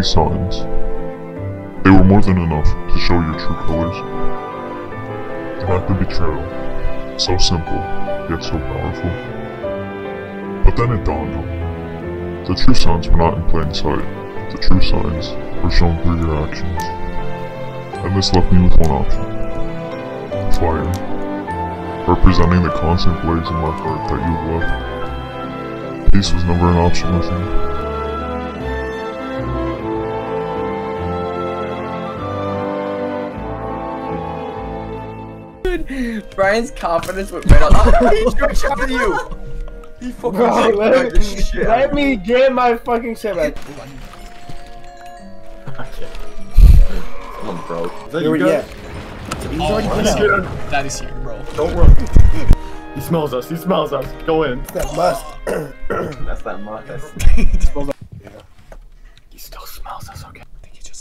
these signs. They were more than enough to show your true colors. An act of betrayal. So simple, yet so powerful. But then it dawned on me. The true signs were not in plain sight. The true signs were shown through your actions. And this left me with one option. Fire. Representing the constant blaze in my heart that you left. Peace was never an option with you. Brian's confidence went right up. He tricked shot at you. He fucking Bro, let, the shit let me get my fucking shit back. Come on, bro. Is that Here you we guys? get. Oh, He's here. Daddy's here, bro. Don't worry. He smells us. He smells us. Go in. That must. That's that much. That's He still smells us. Okay. I think he just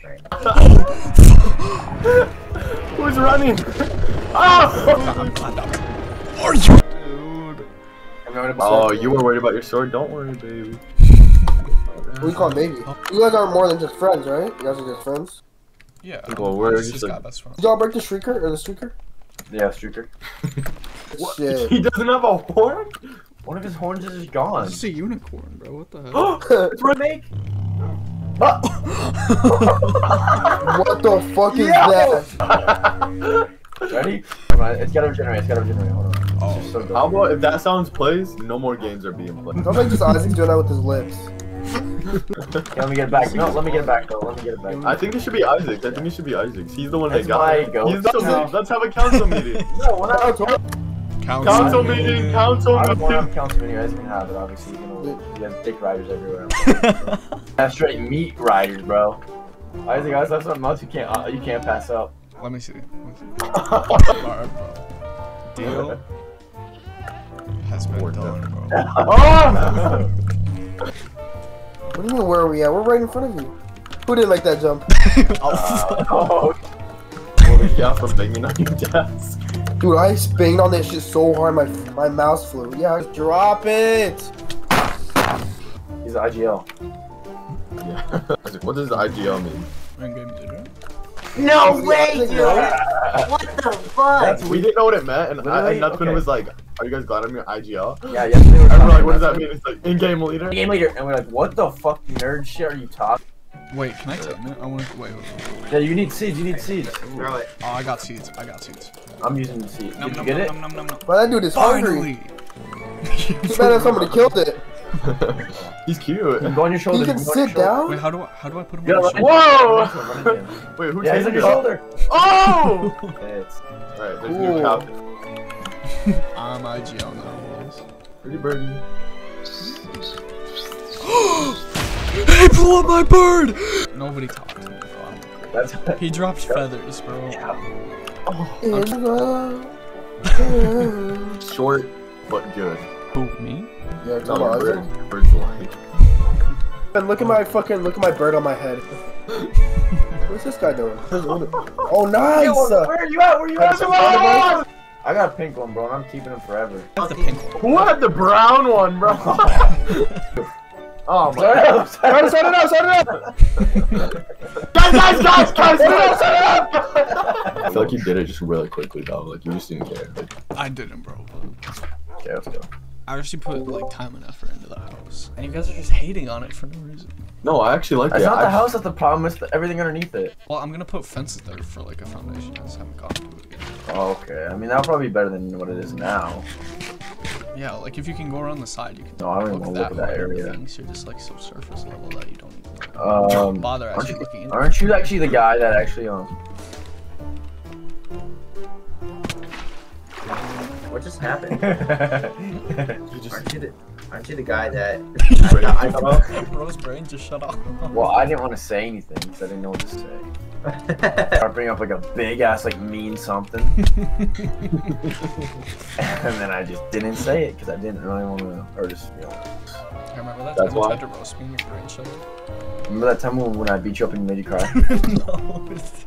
smells the Who's running? Ah! I'm climbed up. Are you? Dude. Oh, you were worried about your sword? Don't worry, baby. We call him baby. You guys aren't more than just friends, right? You guys are just friends. Yeah. Well, we're He's just just like- got best friend. Did y'all break the shrieker or the streaker? yeah, Streaker. Shit. He doesn't have a horn? One of his horns is just gone. It's a unicorn, bro. What the hell? it's remake. what the fuck is that? Ready? Come on, it's gotta regenerate. It's gotta regenerate. Hold on. Oh, so. How about if that sounds plays, no more games are being played. Sounds like just Isaac doing that with his lips. Okay, let me get it back. No, let me get it back though. Let me get it back. I think it should be Isaac. I think it should be Isaac. He's the one That's that got it. goat. He's the No. Let's have a council meeting. No, we're not. Council, council meeting. Council I don't want meeting. council meeting. You guys can have it. Obviously, you know, you have dick riders everywhere. That's straight meat riders, bro. Isaac, guys, that's something else you can't uh, you can't pass up. Let me see. Let me see. Alright, bro. Deal has been Worked done, bro. Oh! What do you mean, where are we at? We're right in front of you. Who didn't like that jump? oh, Holy cow for banging on your desk. Dude, I banged on that shit so hard, my my mouse flew. Yeah, drop it. he's IGL. Yeah. what does IGL mean? No way, dude. What the fuck? That's We didn't know what it meant, and, I, and Nutsman Okay. was like, "Are you guys glad I'm your IGL?" Yeah, yesterday we were And we're like, "What does that mean?" It's like in-game leader. Game leader, and we're like, what the fuck nerd shit are you talking? Wait, can I take it? I want to. Wait, wait, wait. Yeah, you need seeds, you need seeds. Oh, I got seeds. I got seeds. I'm using the seeds. Nom, Did you nom, get it? nom, nom, nom, nom. But that dude is hungry. Finally. Too bad somebody killed it. He's cute. Go on your shoulder. You can go on your sit shoulder. down. Wait, how do I? How do I put him Yeah, on? run the into Whoa! him, run into him. Wait, who's Yeah, he's on your shoulder. Oh! It's Alright, there's Cool. new captain. I'm IGL now, boys. Pretty birdie. He blew up my bird! Nobody talked to me, bro. I'm crazy. that's He dropped feathers, bro. yeah, oh. Short, but good. Who, me? it's No, about your bird. Bird's light. And look at my fucking look at my bird on my head. What's this guy doing? Oh, nice. Yo, where are you at? Where are you at? Some I got a pink one, bro, and I'm keeping him forever. That's the pink one. Who had the brown one, bro? oh my Sorry, god. I'm sorry. Set it up, set it up. Guys, guys, guys, guys, set it up, set it up! I feel like you did it just really quickly, though. Like, you just didn't care. Like, I didn't, bro. okay, let's go. I actually put like time and effort into the house, and you guys are just hating on it for no reason. No, I actually like it. It's not the I- house that's the problem, it's the, everything underneath it. Well, I'm gonna put fences there for like a foundation. I just haven't gotten to it yet. Oh, okay. I mean, that'll probably be better than what it is now. Yeah, like if you can go around the side, you can. No, I don't even look wanna look at that area. everything, So you're just like so surface level that you don't even Um, bother aren't actually you, looking into. aren't you actually the guy that actually, um... What just happened? You just Aren't you the, aren't you the guy that Wait, I, I? Bro's brain just shut off. well, I didn't want to say anything because I didn't know what to say. I bring up like a big ass like mean something, and then I just didn't say it because I didn't really want to, or just you know. I remember that That's time you why. tried to roast me and your brain shut off? Remember that time when, when I beat you up and made you cry? no, it's